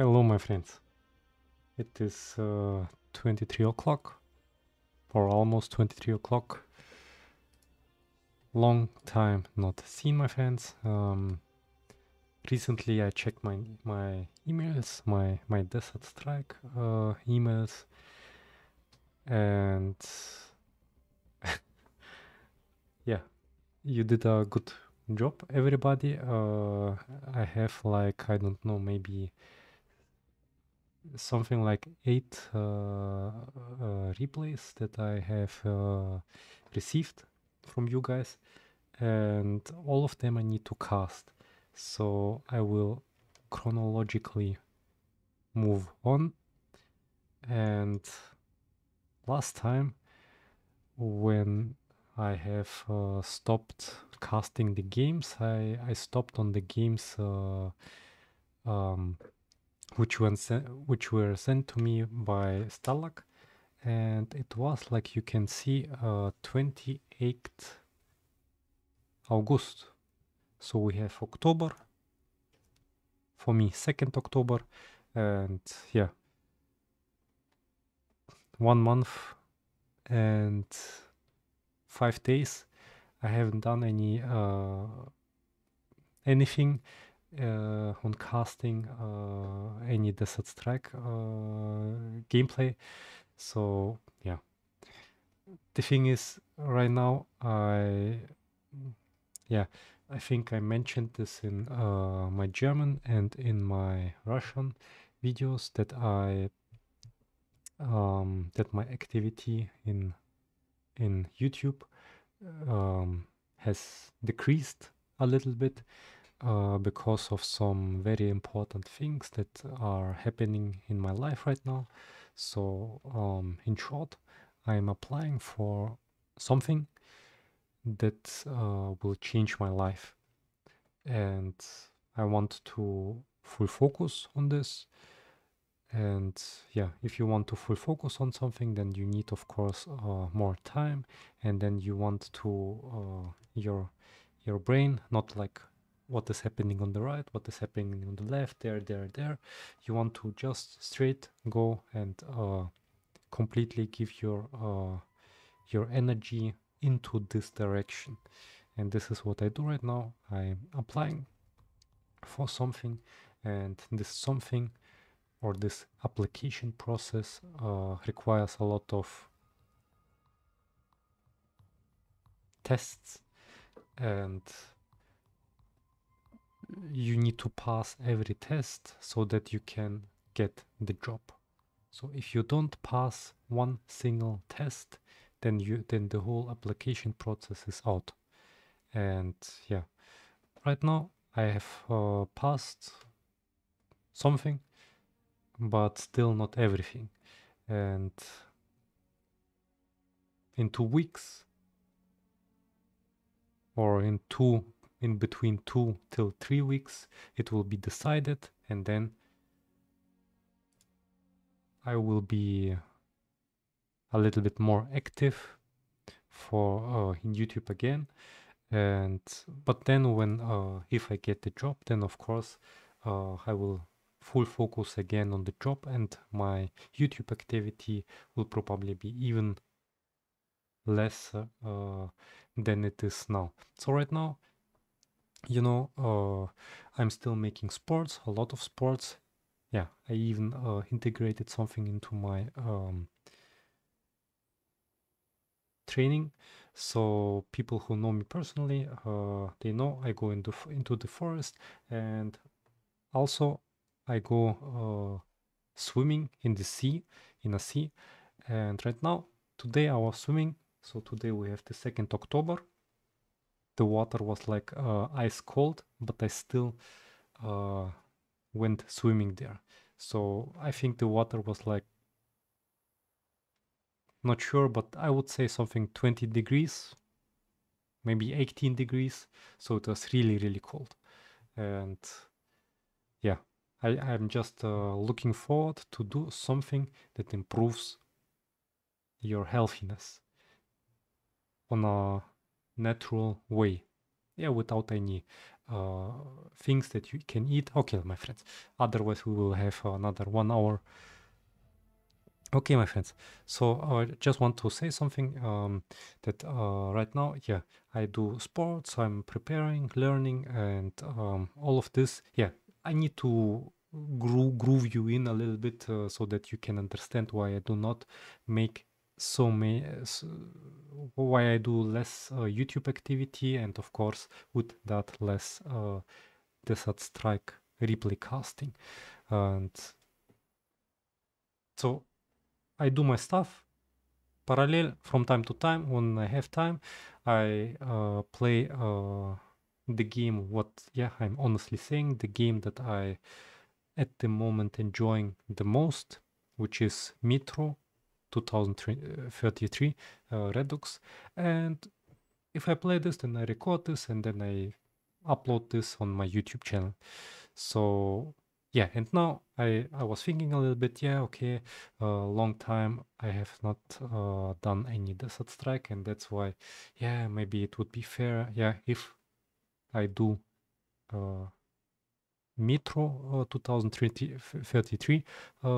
Hello, my friends. It is uh, 23 o'clock, or almost 23 o'clock. Long time not seen, my friends. Um, recently, I checked my my emails, my my Desert Strike uh, emails, and yeah, you did a good job, everybody. Uh, I have like I don't know, maybe something like eight uh, uh, replays that I have uh, received from you guys, and all of them I need to cast. So I will chronologically move on. And last time, when I have uh, stopped casting the games, I, I stopped on the games uh, um, which were sent, which were sent to me by Stalag, and it was like you can see uh, 28th August. So we have October. For me, 2nd October, and yeah, one month and five days. I haven't done any uh, anything uh, on casting uh, any Desert Strike uh, gameplay. So yeah, the thing is, right now I yeah I think I mentioned this in uh, my German and in my Russian videos that I um, that my activity in in YouTube um, has decreased a little bit uh, because of some very important things that are happening in my life right now. So, um, in short, I'm applying for something that uh, will change my life. And I want to full focus on this. And yeah, if you want to full focus on something, then you need, of course, uh, more time. And then you want to uh, your your brain not like what is happening on the right, what is happening on the left, there, there, there. You want to just straight go and uh, completely give your uh, your energy into this direction. And this is what I do right now. I'm applying for something, and this something or this application process uh, requires a lot of tests and you need to pass every test so that you can get the job. So if you don't pass one single test, then you then the whole application process is out. And yeah, right now I have uh, passed something, but still not everything. And in two weeks or in two in between two till three weeks it will be decided and then I will be a little bit more active for uh, in YouTube again. And but then when uh, if I get the job then of course uh, I will full focus again on the job and my YouTube activity will probably be even less uh, than it is now. So right now you know, uh, I'm still making sports, a lot of sports. Yeah, I even uh, integrated something into my um, training. So people who know me personally, uh, they know I go into into the forest, and also I go uh, swimming in the sea, in a sea. And right now, today I was swimming. So today we have the second October, the water was like uh, ice cold, but I still uh, went swimming there. So I think the water was like not sure, but I would say something 20 degrees, maybe 18 degrees. So it was really, really cold. And yeah, I, I'm just uh, looking forward to do something that improves your healthiness on a natural way yeah without any uh, things that you can eat. Okay, my friends. Otherwise, we will have another one hour. Okay, my friends. So I just want to say something um, that uh, right now, yeah, I do sports. I'm preparing, learning, and um, all of this. Yeah, I need to groove, groove you in a little bit uh, so that you can understand why I do not make so uh, so why I do less uh, YouTube activity and of course with that less uh, Desert Strike replay casting. And so I do my stuff. Parallel from time to time when I have time I uh, play uh, the game what yeah I'm honestly saying the game that I at the moment enjoying the most which is Metro 2033 uh, Redux. And if I play this, then I record this and then I upload this on my YouTube channel. So yeah, and now I, I was thinking a little bit, yeah, okay, a uh, long time I have not uh, done any Desert Strike, and that's why, yeah, maybe it would be fair, yeah, if I do uh, Metro uh, 2033 uh,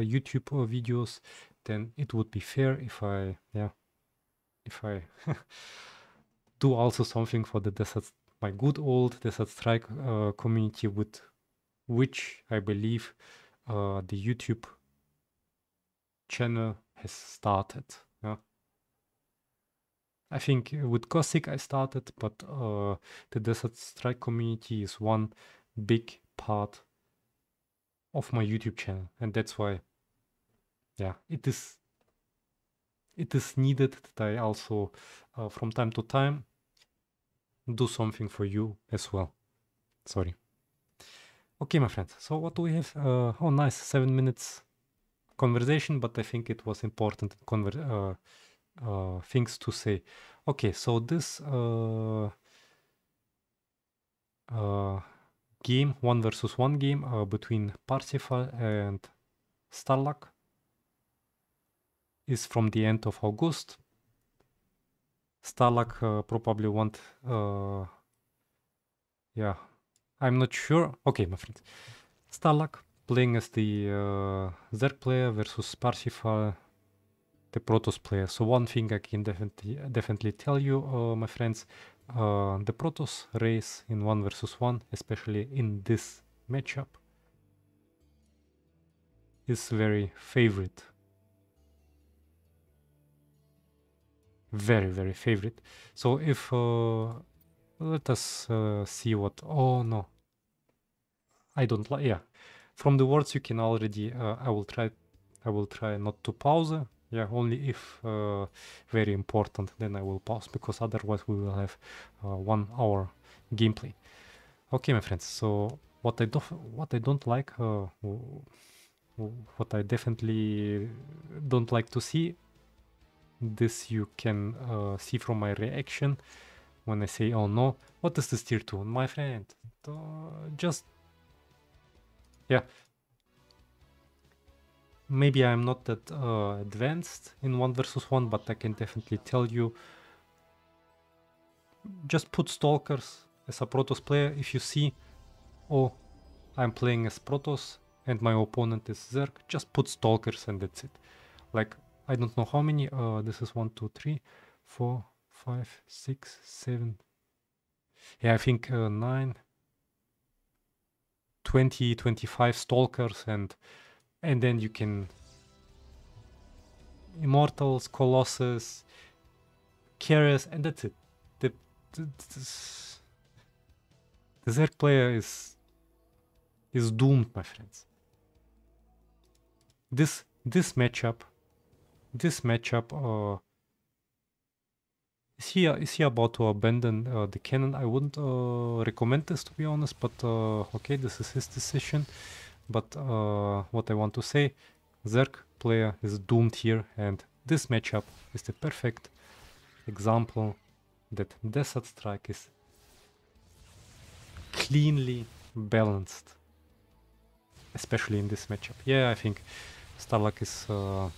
YouTube videos, then it would be fair if I, yeah, if I do also something for the desert, my good old Desert Strike uh, community with which I believe uh, the YouTube channel has started. Yeah. I think with Gothic I started, but uh, the Desert Strike community is one big part of my YouTube channel, and that's why yeah, it is it is needed that I also uh, from time to time do something for you as well. Sorry. Okay, my friends. So what do we have? Uh, oh, nice, seven minutes conversation, but I think it was important conver- uh, uh, things to say. Okay, so this uh, uh, game, one versus one game between Parsifal and Starlock is from the end of August. Starlock uh, probably won't. Uh, yeah, I'm not sure. Okay, my friends. Starlock playing as the uh, Zerg player versus Parsifal, the Protoss player. So one thing I can definitely definitely tell you, uh, my friends, uh, the Protoss race in one versus one, especially in this matchup, is very favorite very very favorite. So if uh, let us uh, see what oh no. I don't like yeah. From the words you can already uh, i will try i will try not to pause. Yeah only if uh, very important then i will pause because otherwise we will have uh, one hour gameplay. Okay my friends so what i don't what i don't like uh, what i definitely don't like to see this you can uh, see from my reaction when I say, oh no, what is this tier 2? My friend, uh, just, yeah. Maybe I'm not that uh, advanced in 1 versus 1, but I can definitely tell you, just put Stalkers as a Protoss player. If you see, oh, I'm playing as Protoss and my opponent is Zerg, just put Stalkers and that's it. Like, I don't know how many. Uh, this is one, two, three, four, five, six, seven. Yeah, I think uh, 9, 20, 25 stalkers and and then you can immortals, colossus, carriers, and that's it. The, the, the Zerg player is is doomed, my friends. This this matchup this matchup uh, is he is he about to abandon uh, the cannon? I wouldn't uh, recommend this to be honest, but uh, okay, this is his decision. But uh, what I want to say, Zerg player is doomed here, and this matchup is the perfect example that Desert Strike is cleanly balanced, especially in this matchup. Yeah, I think Starlock is uh,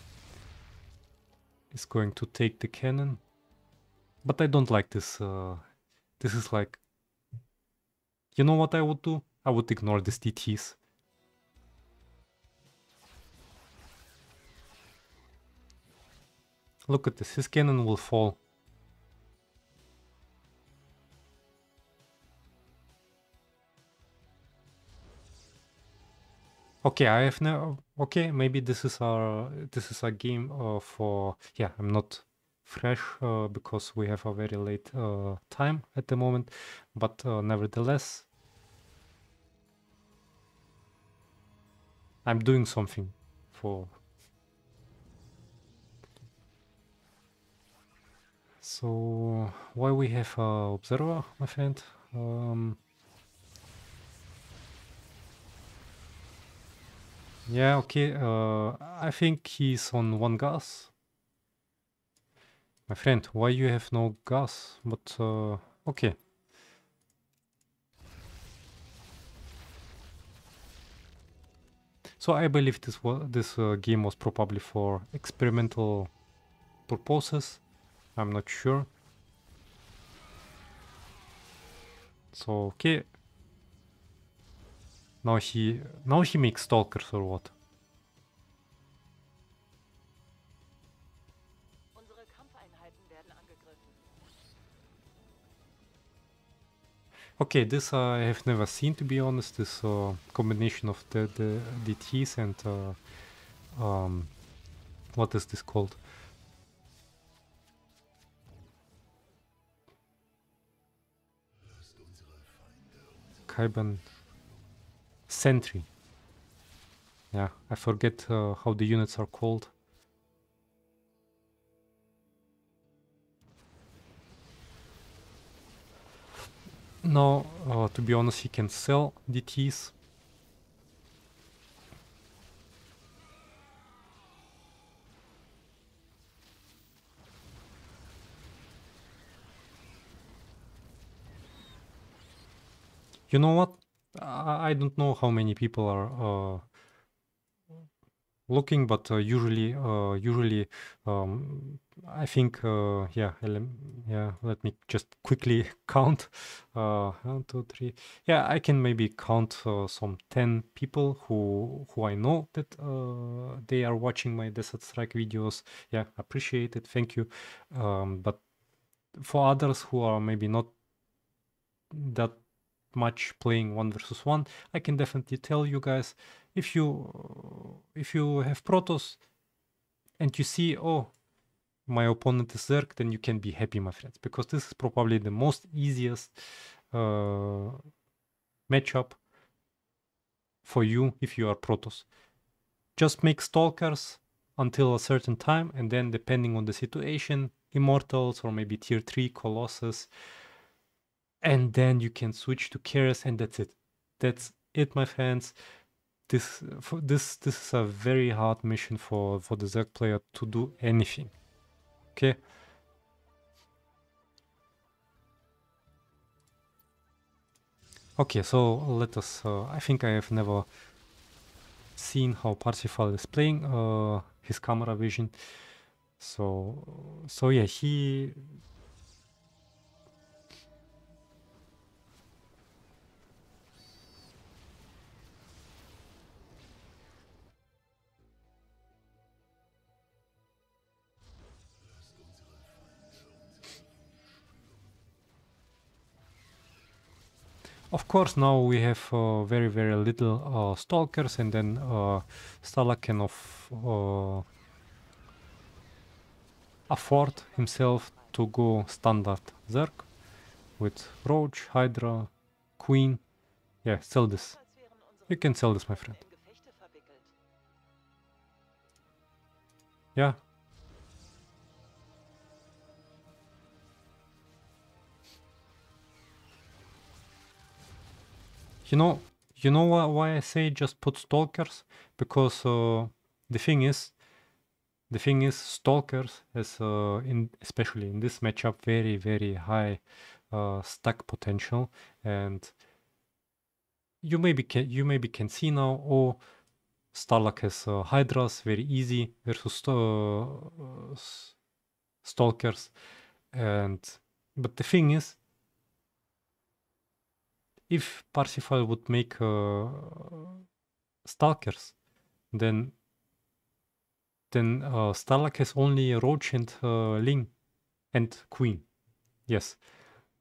is going to take the cannon. But I don't like this. Uh, this is like You know what I would do? I would ignore these DTs. Look at this, his cannon will fall. Okay, I have no. Okay, maybe this is our this is a game uh, for. Yeah, I'm not fresh uh, because we have a very late uh, time at the moment, but uh, nevertheless, I'm doing something for. So why we have a observer, my friend? Um, Yeah, okay. Uh, I think he's on one gas. My friend, why you have no gas? But, uh, okay. So I believe this was this uh, game was probably for experimental purposes. I'm not sure. So okay, now he now he makes stalkers or what? Okay, this uh, I have never seen to be honest. This uh, combination of the, the DTs and uh, um, what is this called? Kaiban Sentry. Yeah, I forget uh, how the units are called. No, uh, to be honest, he can sell DTs. You know what? I don't know how many people are uh, looking, but uh, usually, uh, usually, um, I think, uh, yeah, yeah. Let me just quickly count. Uh, one, two, three. Yeah, I can maybe count uh, some ten people who who I know that they are watching my Desert Strike videos. Yeah, appreciate it. Thank you. Um, but for others who are maybe not that much playing one versus one, I can definitely tell you guys if you if you have Protoss and you see oh my opponent is Zerg, then you can be happy, my friends, because this is probably the most easiest uh, matchup for you if you are Protoss. Just make Stalkers until a certain time, and then depending on the situation, Immortals or maybe Tier 3 Colossus and then you can switch to Carriers and that's it. That's it my friends. This for this this is a very hard mission for for the Zerg player to do anything. Okay? Okay so let us uh, I think I have never seen how Parsifal is playing uh, his camera vision. So so yeah he Of course, now we have uh, very, very little uh, stalkers, and then uh, Starlock can of, uh, afford himself to go standard Zerg with Roach, Hydra, Queen. Yeah, sell this. You can sell this, my friend. Yeah, You know, you know why, I say just put stalkers? Because uh, the thing is, the thing is, stalkers has, uh, in especially in this matchup, very very high uh, stack potential, and you maybe can you maybe can see now. Oh, Starlock has uh, Hydras, very easy versus uh, stalkers, and but the thing is, if Parsifal would make uh, Stalkers, then then uh, Starlock has only Roach and uh, Ling and Queen. Yes.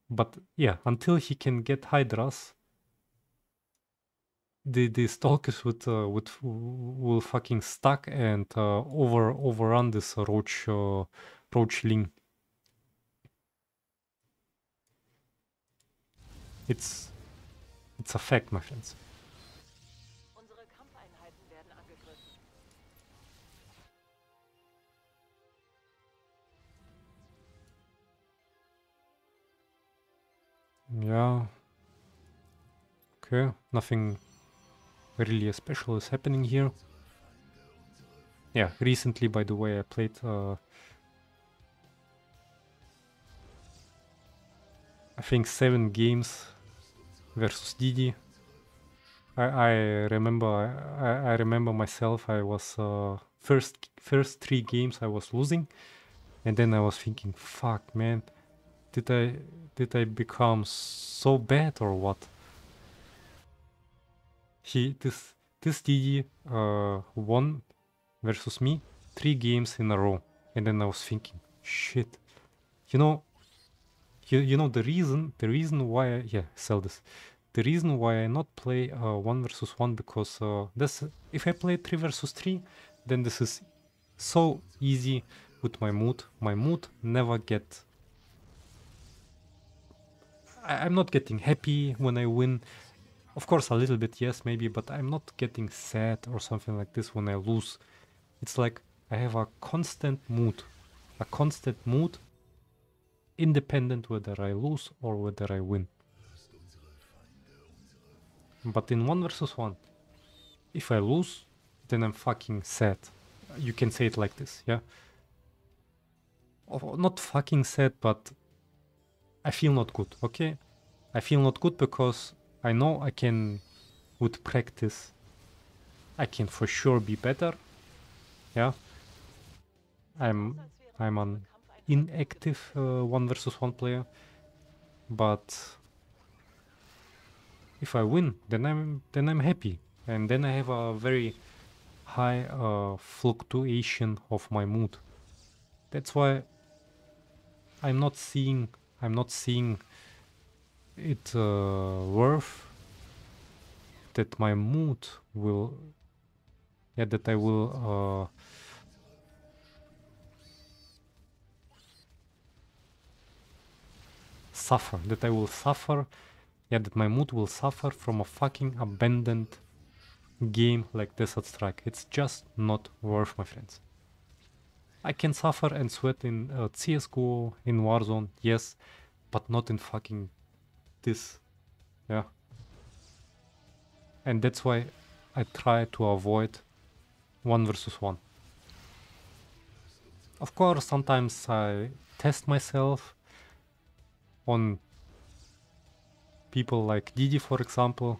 But yeah, until he can get Hydras, the the stalkers would uh, would will fucking stuck and uh, over overrun this roach uh, roach ling. It's it's a fact, my friends. Yeah. Okay, nothing really special is happening here. Yeah, recently, by the way, I played uh, I think seven games versus Didi. I, I remember I, I remember myself I was uh, first first three games I was losing and then I was thinking fuck man did I did I become so bad or what? He this this Didi uh, won versus me three games in a row, and then I was thinking, shit, you know, you you know the reason the reason why I, yeah sell this. The reason why I not play uh, one versus one because uh, this if I play three versus three, then this is so easy with my mood. My mood never get I, am not getting happy when I win. Of course, a little bit, yes, maybe, but I'm not getting sad or something like this when I lose. It's like I have a constant mood, a constant mood, independent whether I lose or whether I win. But in one versus one, if I lose, then I'm fucking sad. You can say it like this, yeah? not fucking sad, but I feel not good, okay? I feel not good because I know I can, with practice, I can for sure be better. Yeah. I'm I'm an inactive uh, one versus one player, but if I win, then I'm then I'm happy, and then I have a very high uh, fluctuation of my mood. That's why I'm not seeing I'm not seeing it uh, worth that my mood will yeah that I will uh, suffer that I will suffer yeah that my mood will suffer from a fucking abandoned game like Desert Strike it's just not worth my friends I can suffer and sweat in uh, CSGO, in Warzone, yes, but not in fucking this. Yeah. And that's why I try to avoid one versus one. Of course, sometimes I test myself on people like Didi, for example.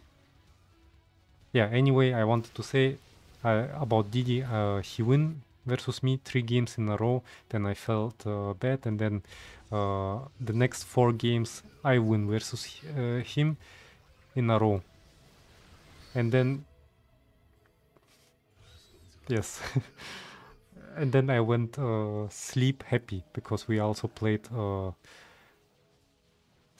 Yeah, anyway, I wanted to say uh, about Didi, uh, he win versus me three games in a row. Then I felt uh, bad, and then uh, the next four games I win versus uh, him in a row. And then yes, and then I went uh, sleep happy because we also played.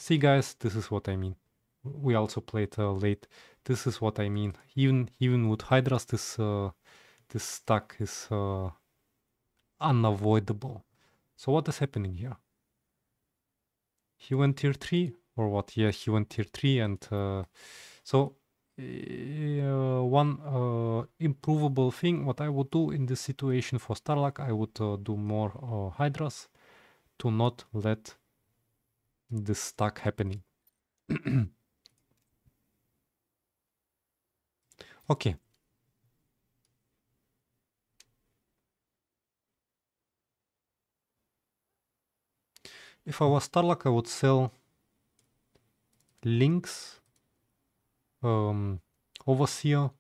Uh, see, guys, this is what I mean. We also played uh, late. This is what I mean. Even even with Hydras, this this stack is uh, unavoidable. So what is happening here? He went tier 3 or what? Yeah, he went tier 3 and uh, so uh, one uh, improvable thing what I would do in this situation for Starlock, I would uh, do more uh, Hydras to not let this stack happening. okay, If I was Starlock, I would sell lings, um, Overseer,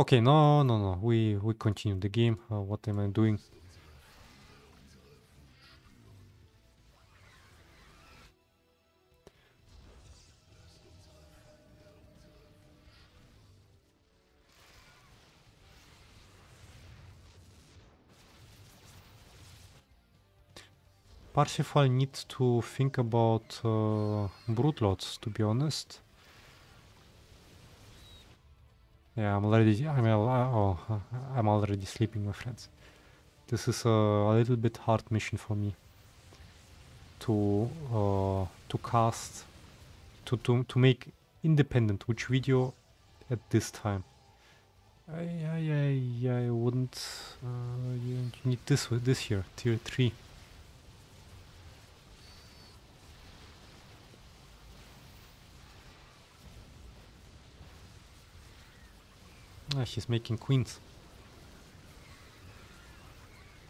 Okay, no, no, no. We we continue the game. Uh, what am I doing? Parsifal needs to think about uh, broodlords, to be honest. Yeah, I'm already. I'm oh, I'm already sleeping, my friends. This is a, a little bit hard mission for me to uh, to cast to to to make independent which video at this time. I I I, I wouldn't. Uh, you need this this here tier three. Ah, he's making queens.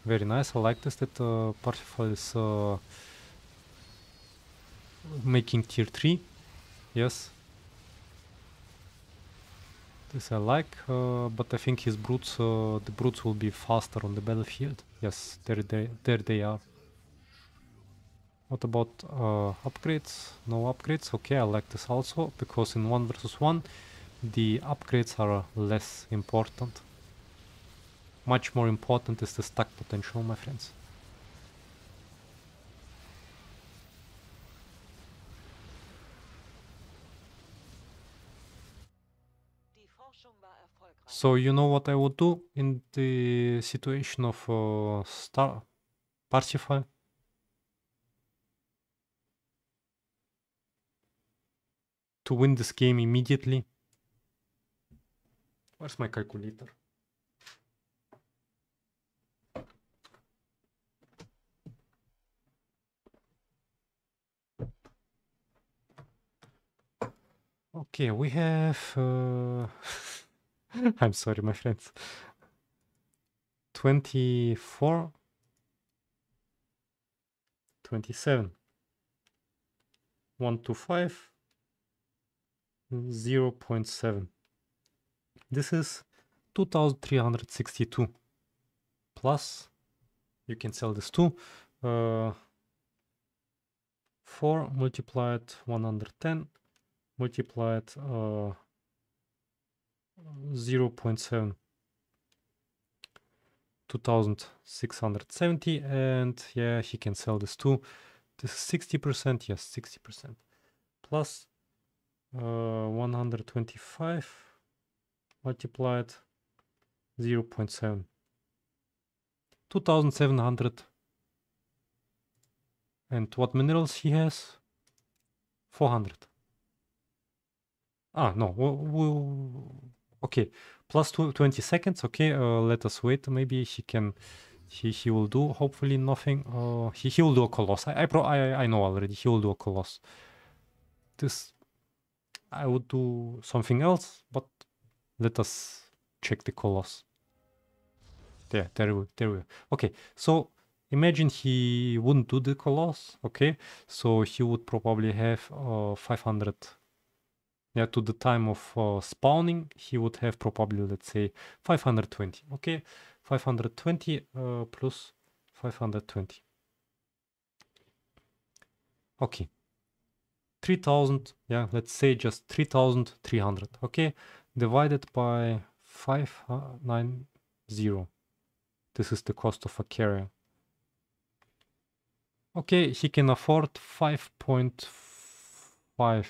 Very nice. I like this that uh, Parsifal is uh, making tier 3. Yes. This I like, uh, but I think his brutes, uh, the brutes will be faster on the battlefield. Yes, there they, there they are. What about uh, upgrades? No upgrades. Okay, I like this also, because in 1 versus 1, the upgrades are less important. Much more important is the stack potential, my friends. So you know what I would do in the situation of uh, star Parsifal? To win this game immediately. Where's my calculator? Okay, we have... Uh... I'm sorry, my friends. 24... 27. 1 to 5. 0 0.7. This is 2362 plus you can sell this too. Uh, 4 multiplied 110 multiplied uh, 0 0.7 2670 and yeah he can sell this too. This is 60% yes 60% plus uh, 125 multiplied 0 0.7 2700 and what minerals he has? 400 ah no we'll, okay plus two, 20 seconds okay uh, let us wait maybe he can he he will do hopefully nothing uh he, he will do a coloss. I I, pro, I i know already he will do a coloss. This i would do something else but let us check the coloss. Yeah, there we, there we. Okay, so imagine he wouldn't do the coloss. Okay, so he would probably have uh, 500. Yeah, to the time of uh, spawning, he would have probably let's say 520. Okay, 520 uh, plus 520. Okay. 3000 yeah let's say just 3300 okay divided by 590. This is the cost of a carrier. Okay, he can afford 5.5.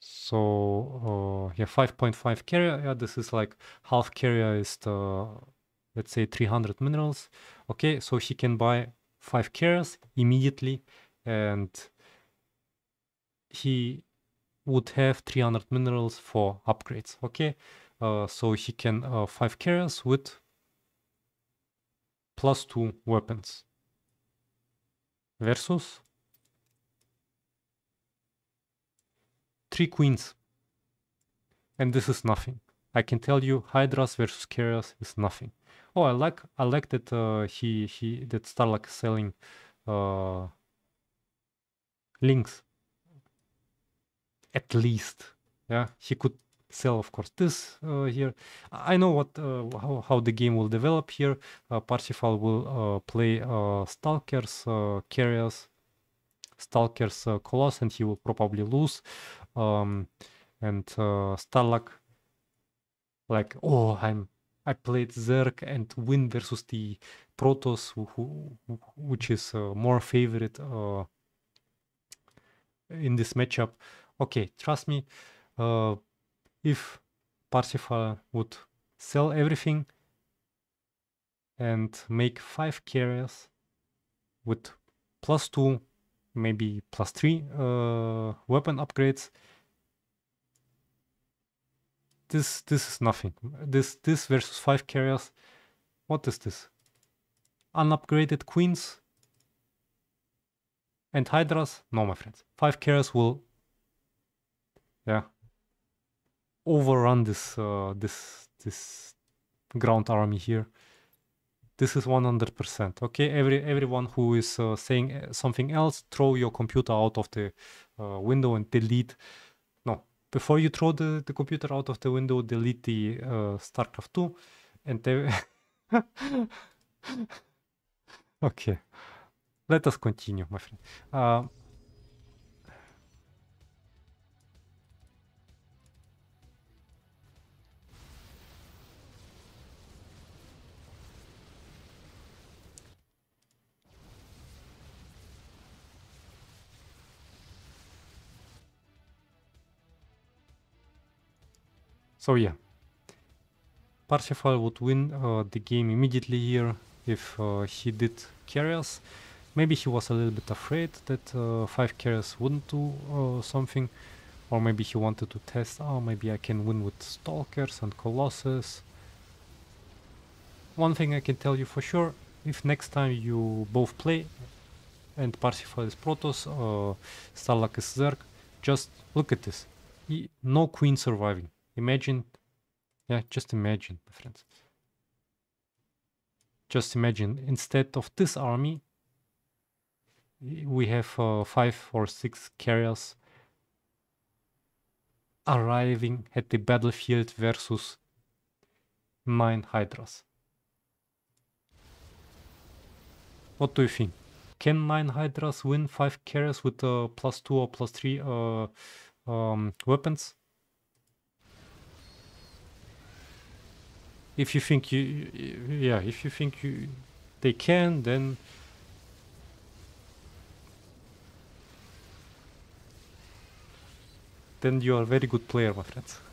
So, uh, yeah, 5.5 carrier. Yeah, this is like half carrier is the, let's say 300 minerals. Okay, so he can buy five carriers immediately and he would have 300 minerals for upgrades. Okay, uh, so he can uh, 5 carriers with plus 2 weapons versus 3 queens. And this is nothing. I can tell you Hydras versus carriers is nothing. Oh, I like I like that uh, he he that Starlock is selling uh, lings at least. Yeah, he could sell, of course, this uh, here. I know what uh, how, how the game will develop here. Uh, Parsifal will uh, play uh, Stalkers, uh, Carriers, Stalkers, uh, Colossus, and he will probably lose. Um, and uh, Starlock, like, oh, I'm I played Zerg and win versus the Protoss, who, who, which is uh, more favorite uh, in this matchup. Okay, trust me, uh, if Parsifal would sell everything and make five carriers with plus two, maybe plus three uh, weapon upgrades, this this is nothing. This this versus five carriers. What is this? Unupgraded queens and hydras? No, my friends. Five carriers will, yeah, overrun this uh, this this ground army here. This is 100%. Okay, every everyone who is uh, saying uh, something else, throw your computer out of the uh, window and delete No, before you throw the, the computer out of the window, delete the uh, StarCraft 2 and they... okay, let us continue, my friend. So yeah, Parsifal would win uh, the game immediately here if uh, he did carriers. Maybe he was a little bit afraid that uh, 5 carriers wouldn't do uh, something. Or maybe he wanted to test, oh maybe I can win with Stalkers and Colossus. One thing I can tell you for sure, if next time you both play and Parsifal is Protoss, uh, Starlock is Zerg, just look at this. No queen surviving. Imagine, yeah, just imagine, my friends. Just imagine, instead of this army, we have uh, five or six carriers arriving at the battlefield versus nine hydras. What do you think? Can nine hydras win five carriers with uh, plus two or plus three uh, um, weapons? If you think you, yeah, if you think you, they can, then then you are a very good player, my friends.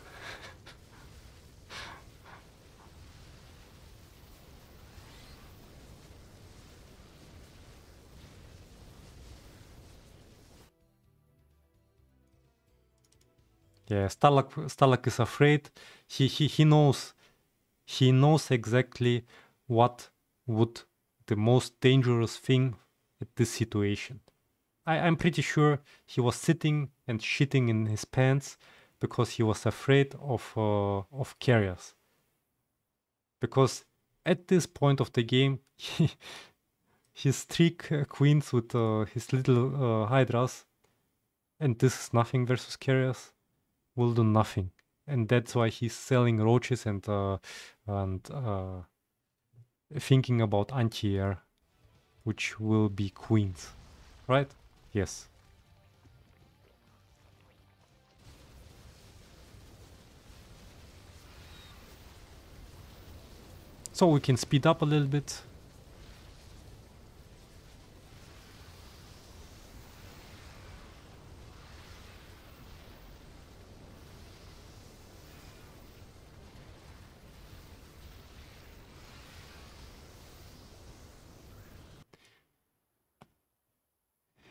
yeah, Starlock, Starlock is afraid. He, he, he knows he knows exactly what would the most dangerous thing at this situation. I, am pretty sure he was sitting and shitting in his pants because he was afraid of uh, of carriers. Because at this point of the game, he, his three queens with uh, his little uh, hydras, and this is nothing versus carriers, will do nothing and that's why he's selling roaches and uh, and uh, thinking about anti-air, which will be queens, right? Yes. So we can speed up a little bit.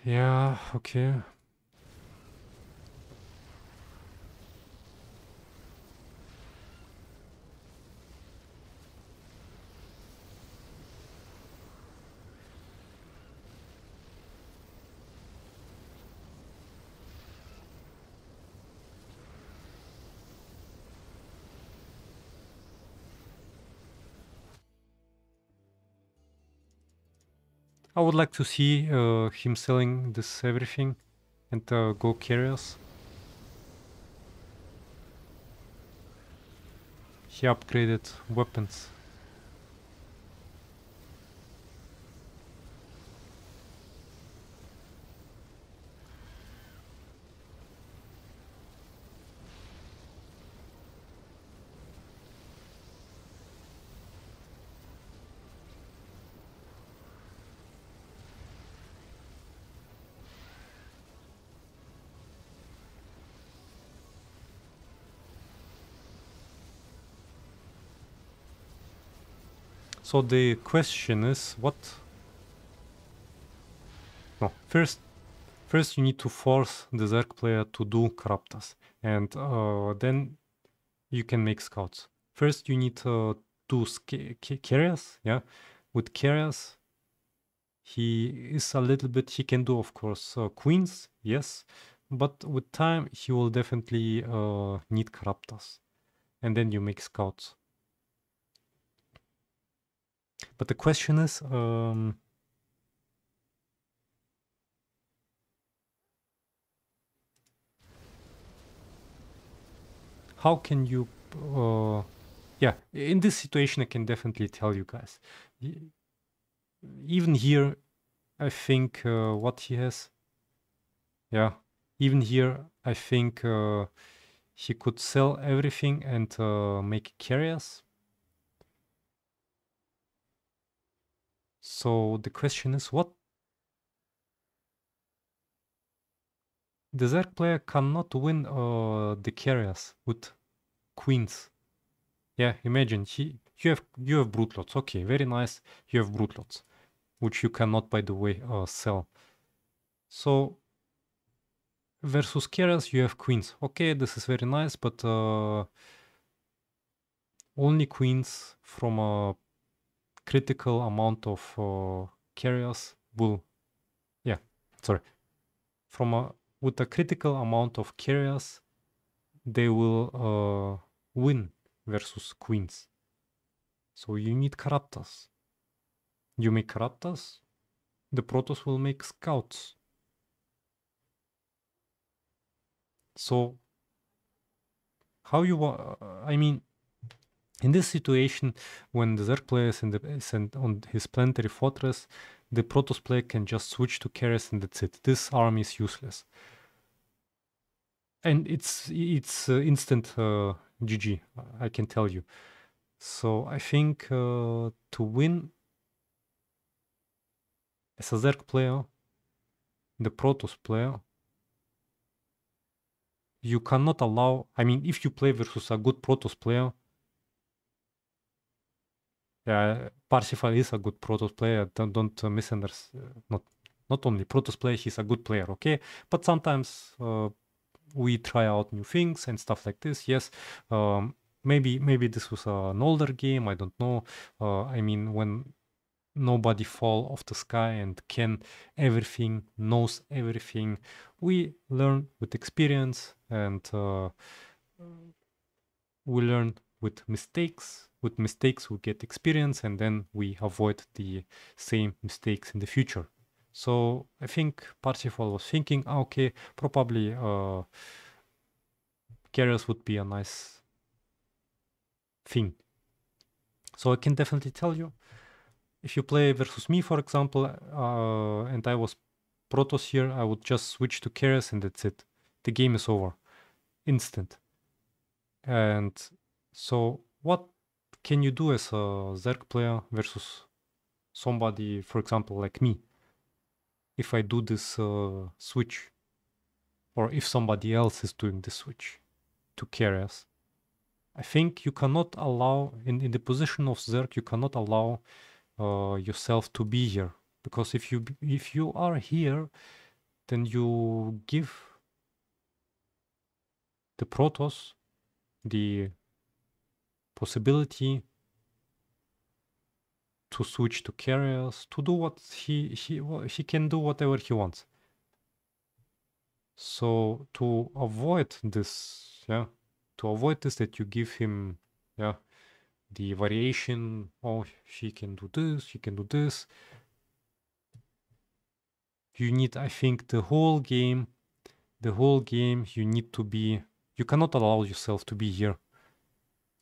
Ja, okay. I would like to see uh, him selling this everything and uh, go carriers. He upgraded weapons. So the question is what? No, first, first you need to force the Zerg player to do Corruptors, and uh, then you can make scouts. First, you need uh, to carriers, yeah. With carriers, he is a little bit. He can do, of course, uh, queens, yes, but with time he will definitely uh, need Corruptors, and then you make scouts. But the question is, um, how can you, uh, yeah, in this situation, I can definitely tell you guys. Even here, I think uh, what he has, yeah, even here, I think uh, he could sell everything and uh, make carriers So the question is what the Zerg player cannot win uh, the carriers with queens. Yeah, imagine he you have you have broodlords. Okay, very nice. You have broodlords, which you cannot, by the way, uh, sell. So versus carriers, you have queens. Okay, this is very nice, but uh, only queens from a critical amount of uh, carriers will, yeah, sorry, from a with a critical amount of carriers, they will uh, win versus queens. So you need Corruptors. You make Corruptors, the Protoss will make scouts. So how you uh, I mean in this situation, when the Zerg player is, the, is on his planetary fortress, the Protoss player can just switch to carriers and that's it. This army is useless. And it's it's uh, instant uh, GG, I can tell you. So I think uh, to win as a Zerg player, the Protoss player, you cannot allow, I mean, if you play versus a good Protoss player, yeah, Parsifal is a good Protoss player. Don't, don't misunderstand. Not not only Protoss player, he's a good player, okay? But sometimes uh, we try out new things and stuff like this. Yes, um, maybe maybe this was an older game. I don't know. Uh, I mean, when nobody fall off the sky and can everything, knows everything, we learn with experience and uh, we learn with mistakes with mistakes we get experience and then we avoid the same mistakes in the future. So i think parsifal was thinking ah, okay probably uh carriers would be a nice thing. So i can definitely tell you if you play versus me for example uh, and i was protoss here i would just switch to carriers and that's it. The game is over. Instant. And so what can you do as a Zerg player versus somebody, for example, like me? If I do this uh, switch, or if somebody else is doing the switch to carriers, I think you cannot allow, in, in the position of Zerg, you cannot allow uh, yourself to be here. Because if you if you are here, then you give the Protoss the possibility to switch to carriers, to do what he he he can do whatever he wants. So to avoid this, yeah, to avoid this, that you give him, yeah, the variation. Oh, he can do this, he can do this. You need, I think, the whole game, the whole game. You need to be. You cannot allow yourself to be here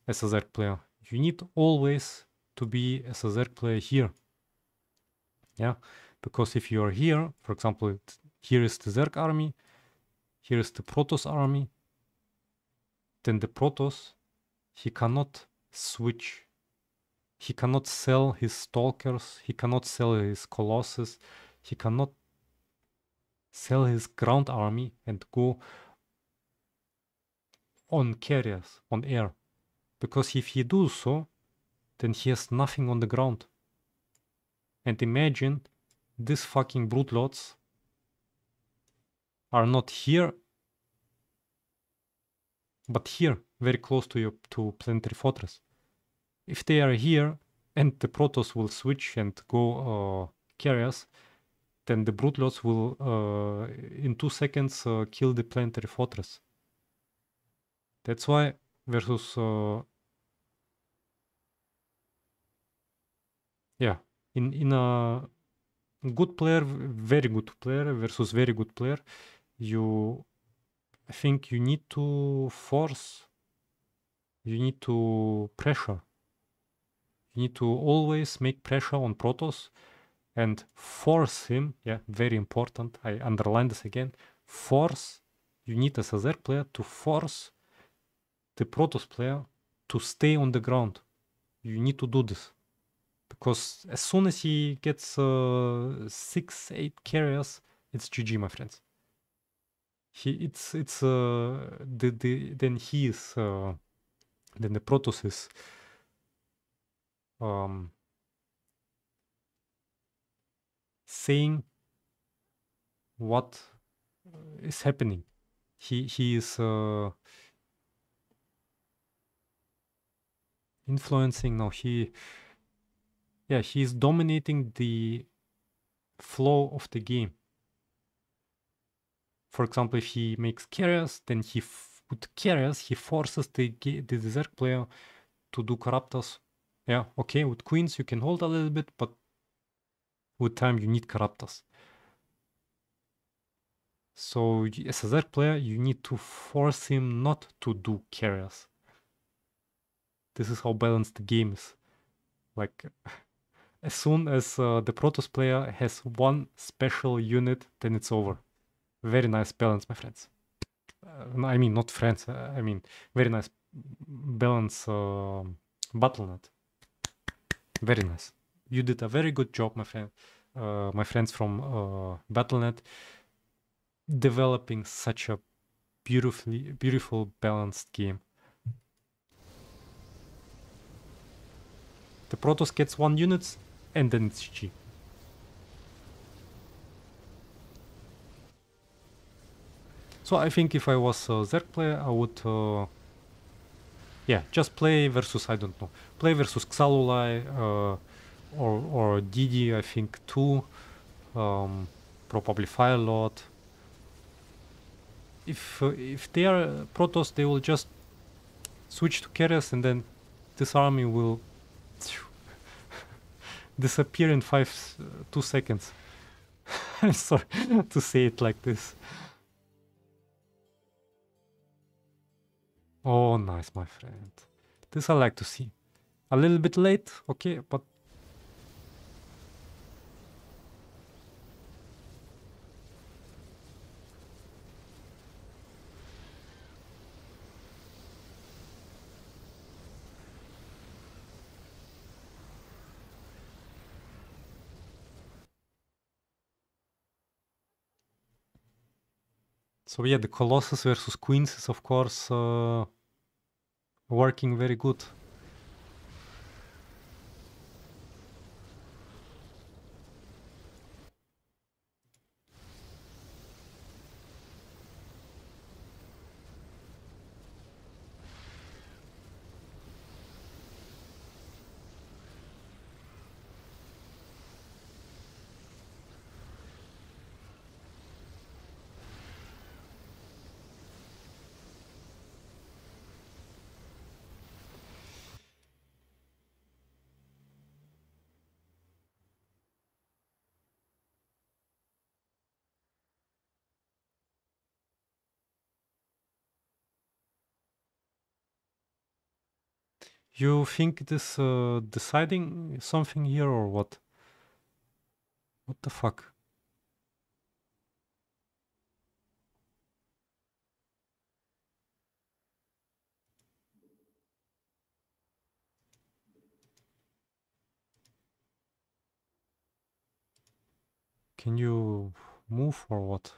a Zerg player. You need always to be a Zerg player here. Yeah, because if you are here, for example, here is the Zerg army, here is the Protoss army, then the Protoss, he cannot switch. He cannot sell his Stalkers, he cannot sell his Colossus, he cannot sell his ground army and go on carriers, on air. Because if he does so, then he has nothing on the ground. And imagine these fucking broodlords are not here, but here, very close to your to planetary fortress. If they are here and the Protoss will switch and go uh, carriers, then the broodlords will uh, in two seconds uh, kill the planetary fortress. That's why versus uh, yeah in in a good player, very good player versus very good player, you I think you need to force, you need to pressure. You need to always make pressure on Protoss and force him. Yeah, very important. I underline this again. Force. You need as a player to force the Protoss player to stay on the ground. You need to do this because as soon as he gets uh, six, eight carriers, it's GG, my friends. He, it's, it's, uh, the, the, then he is, uh, then the Protoss is, um, saying what is happening. He, he is, uh, influencing, no, he, yeah, he's dominating the flow of the game. For example, if he makes carriers, then he with carriers he forces the the Zerg player to do Corruptors. Yeah, okay, with queens you can hold a little bit, but with time you need Corruptors. So as a Zerg player, you need to force him not to do carriers. This is how balanced the game is. Like as soon as uh, the Protoss player has one special unit, then it's over. Very nice balance, my friends. Uh, I mean, not friends. Uh, I mean, very nice balance uh, BattleNet. Very nice. You did a very good job, my friend. Uh, my friends from uh, BattleNet, developing such a beautifully beautiful balanced game. The Protoss gets one units, and then it's GG. So I think if I was a Zerg player, I would, uh, yeah, just play versus, I don't know, play versus Xalulai uh, or, or Didi, I think, too, um, probably Firelord. If, uh, if they are Protoss, they will just switch to carriers and then this army will disappear in five, uh, two seconds. I'm sorry to say it like this. Oh, nice, my friend. This I like to see. A little bit late, okay, but So yeah, the Colossus versus Queens is of course uh, working very good. You think this uh, deciding something here or what? What the fuck? Can you move or what?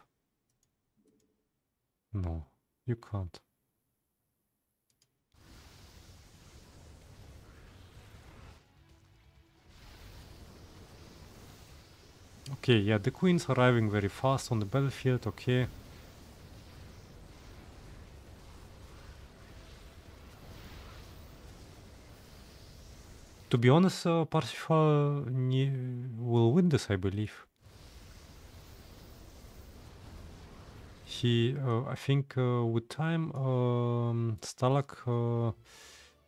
No, you can't. Okay, yeah, the queen's arriving very fast on the battlefield, okay. To be honest, uh, Parsifal will win this, I believe. He, uh, I think, uh, with time, um, StarLuk uh,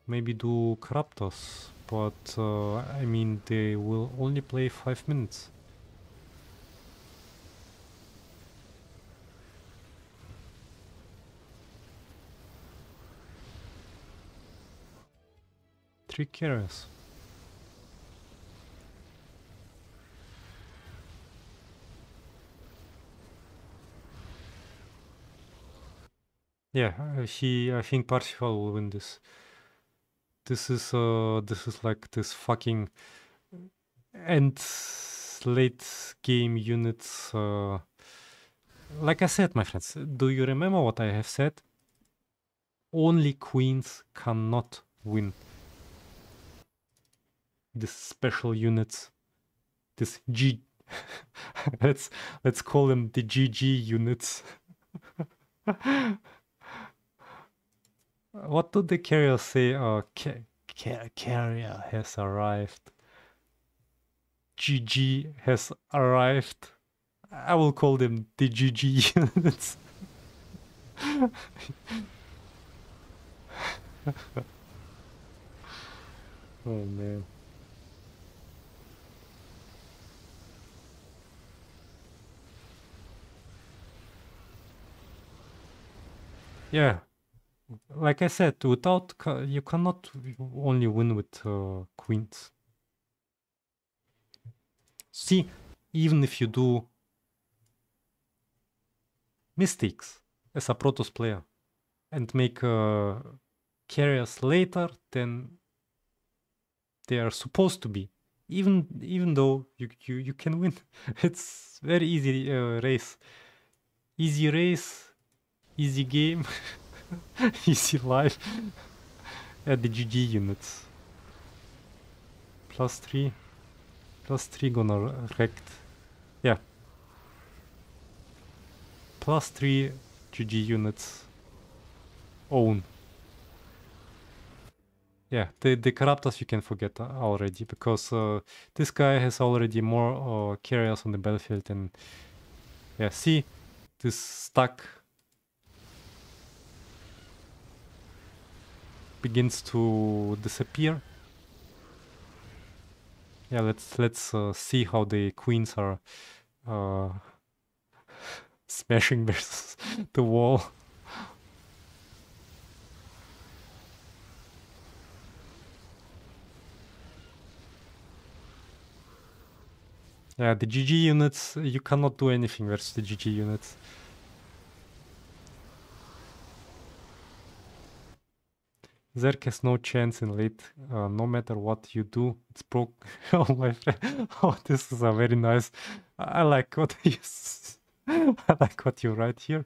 maybe do Corruptors, but uh, I mean, they will only play five minutes. Three carriers. Yeah, uh, he. I think Parsifal will win this. This is uh, this is like this fucking end late game units. Uh, like I said, my friends, do you remember what I have said? Only queens cannot win this special units, this G. let's let's call them the GG units. what did the carrier say? Uh, ca ca carrier has arrived. GG has arrived. I will call them the GG units. oh man. Yeah, like I said, without you cannot only win with uh, queens. See, even if you do mistakes as a Protoss player and make uh, carriers later than they are supposed to be, even even though you you, you can win, it's very easy uh, race, easy race Easy game. Easy life. At the GG units. Plus 3. Plus 3 gonna wrecked. Yeah. Plus 3 GG units. Own. Yeah, the, the Corruptors you can forget already because uh, this guy has already more uh, carriers on the battlefield and yeah, see this stack begins to disappear. Yeah, let's let's uh, see how the queens are uh, smashing versus the wall. Yeah, the GG units, you cannot do anything versus the GG units. Zerg has no chance in late. Uh, no matter what you do, it's broke. oh my friend, oh this is a very nice. I like what you. I like what you write here.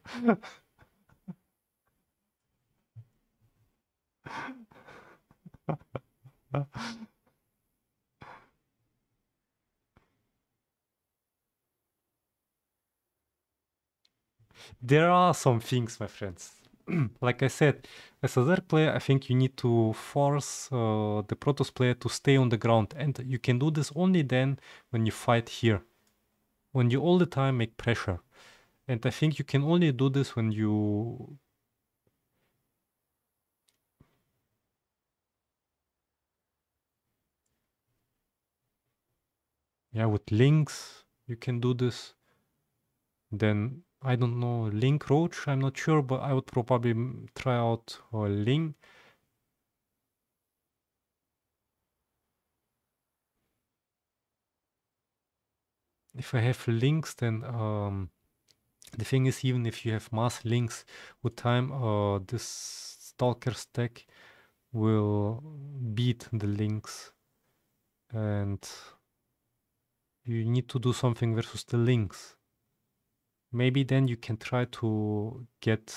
there are some things, my friends. like I said, as a Zerg player, I think you need to force uh, the Protoss player to stay on the ground. And you can do this only then when you fight here. When you all the time make pressure. And I think you can only do this when you... Yeah, with lings, you can do this. Then I don't know, Ling Roach, I'm not sure, but I would probably try out a Ling. If I have lings, then um, the thing is, even if you have mass lings, with time, uh, this Stalker stack will beat the lings. And you need to do something versus the lings maybe then you can try to get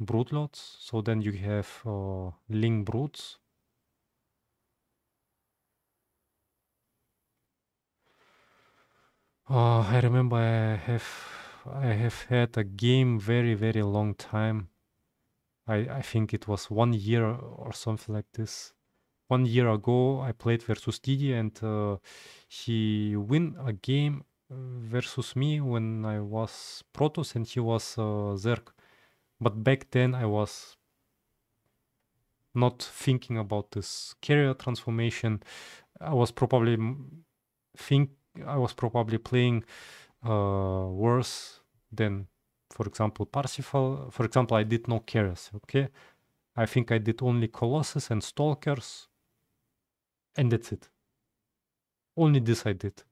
broodlords. So then you have uh, Ling broods. Oh, I remember I have I have had a game very very long time. I I think it was one year or something like this. One year ago, I played versus Didi, and uh, he win a game uh, versus me when I was Protoss and he was uh, Zerg. But back then, I was not thinking about this carrier transformation. I was probably think I was probably playing uh, worse than, for example, Parsifal. For example, I did no carriers. Okay, I think I did only Colossus and Stalkers, and that's it. Only this I did,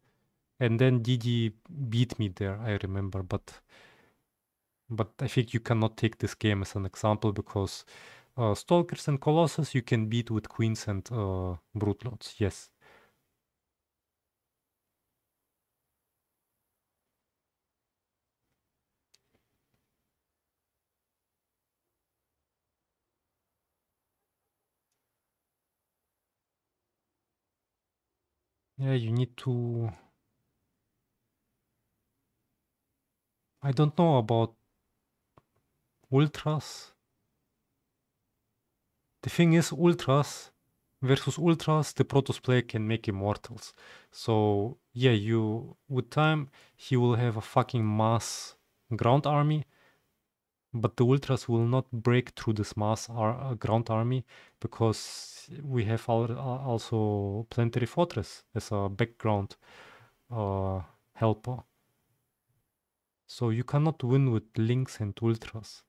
and then Didi beat me there. I remember, but but I think you cannot take this game as an example because uh, Stalkers and Colossus you can beat with Queens and uh, Broodlords. Yes. Yeah, you need to. I don't know about ultras. The thing is, ultras versus ultras, the Protoss player can make immortals. So yeah, you with time he will have a fucking mass ground army, but the ultras will not break through this mass ar- uh, ground army because we have al- also planetary fortress as a background uh, helper. So you cannot win with lings and ultras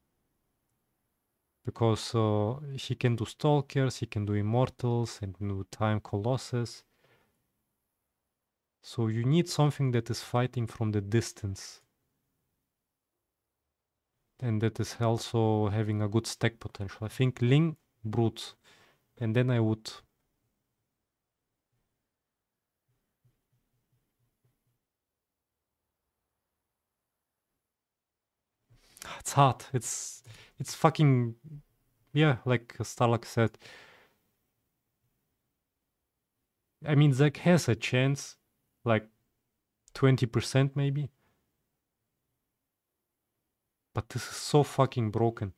because uh, he can do stalkers, he can do immortals, and new time colossus. So you need something that is fighting from the distance and that is also having a good stack potential. I think Ling Brood, and then I would it's hard. It's it's fucking yeah, like StarLuk said. I mean, Zerg has a chance, like twenty percent maybe. But this is so fucking broken.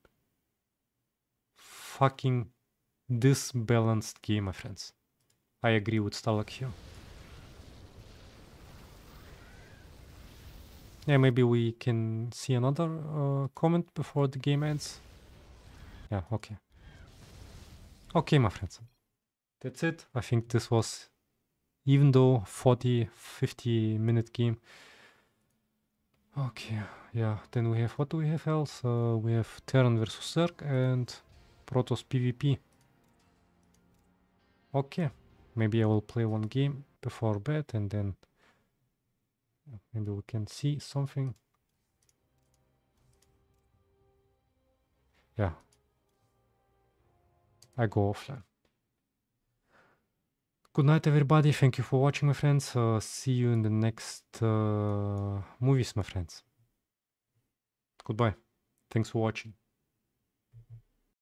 Fucking disbalanced game, my friends. I agree with StarLuk here. Yeah, maybe we can see another uh, comment before the game ends. Yeah, okay. Okay, my friends. That's it. I think this was, even though 40, 50 minute game. Okay yeah, then we have, what do we have else? Uh, we have Terran versus Zerg and Protoss PvP. Okay, maybe I will play one game before bed and then maybe we can see something. Yeah, I go offline. Good night, everybody. Thank you for watching, my friends. Uh, see you in the next uh, movies, my friends. Goodbye. Thanks for watching.